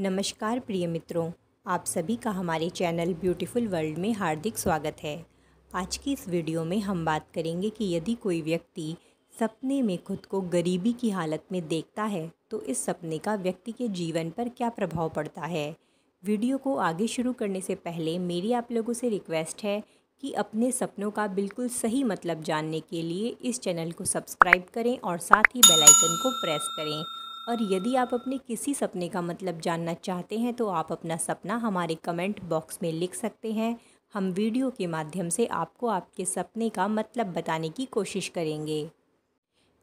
नमस्कार प्रिय मित्रों, आप सभी का हमारे चैनल ब्यूटीफुल वर्ल्ड में हार्दिक स्वागत है। आज की इस वीडियो में हम बात करेंगे कि यदि कोई व्यक्ति सपने में खुद को गरीबी की हालत में देखता है तो इस सपने का व्यक्ति के जीवन पर क्या प्रभाव पड़ता है? वीडियो को आगे शुरू करने से पहले मेरी आप लोगों से रिक्वेस्ट है कि अपने सपनों का बिल्कुल सही मतलब जानने के लिए इस चैनल को सब्सक्राइब करें और साथ ही बेल आइकन को प्रेस करें। और यदि आप अपने किसी सपने का मतलब जानना चाहते हैं तो आप अपना सपना हमारे कमेंट बॉक्स में लिख सकते हैं। हम वीडियो के माध्यम से आपको आपके सपने का मतलब बताने की कोशिश करेंगे।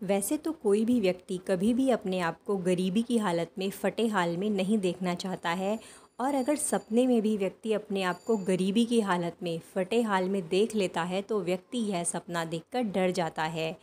वैसे तो कोई भी व्यक्ति कभी भी अपने आप को गरीबी की हालत में, फटे हाल में नहीं देखना चाहता है और अगर सपने में भी व्यक्ति अपने आप को गरीबी की हालत में, फटे हाल में देख लेता है तो व्यक्ति यह सपना देखकर डर जाता है।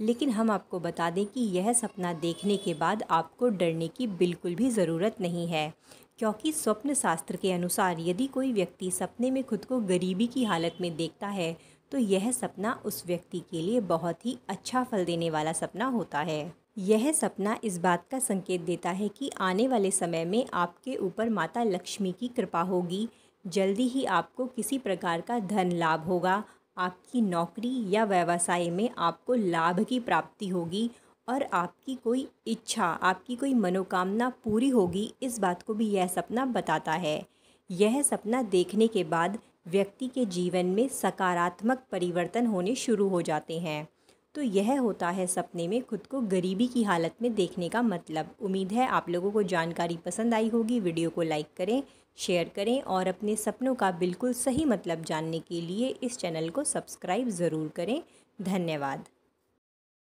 लेकिन हम आपको बता दें कि यह सपना देखने के बाद आपको डरने की बिल्कुल भी ज़रूरत नहीं है। क्योंकि स्वप्न शास्त्र के अनुसार यदि कोई व्यक्ति सपने में खुद को गरीबी की हालत में देखता है तो यह सपना उस व्यक्ति के लिए बहुत ही अच्छा फल देने वाला सपना होता है। यह सपना इस बात का संकेत देता है कि आने वाले समय में आपके ऊपर माता लक्ष्मी की कृपा होगी। जल्दी ही आपको किसी प्रकार का धन लाभ होगा। आपकी नौकरी या व्यवसाय में आपको लाभ की प्राप्ति होगी और आपकी कोई इच्छा, आपकी कोई मनोकामना पूरी होगी। इस बात को भी यह सपना बताता है। यह सपना देखने के बाद व्यक्ति के जीवन में सकारात्मक परिवर्तन होने शुरू हो जाते हैं। तो यह होता है सपने में खुद को गरीबी की हालत में देखने का मतलब। उम्मीद है आप लोगों को जानकारी पसंद आई होगी। वीडियो को लाइक करें, शेयर करें और अपने सपनों का बिल्कुल सही मतलब जानने के लिए इस चैनल को सब्सक्राइब ज़रूर करें। धन्यवाद।